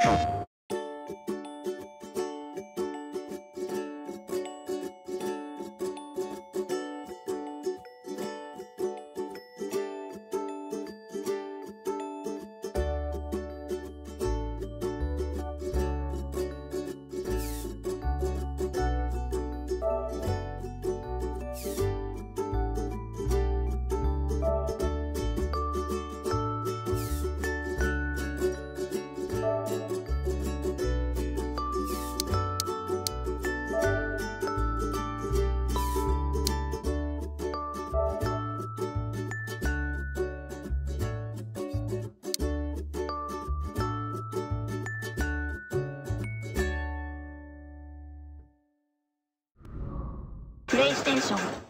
you プレイステーション。